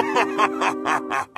Ha ha ha ha ha!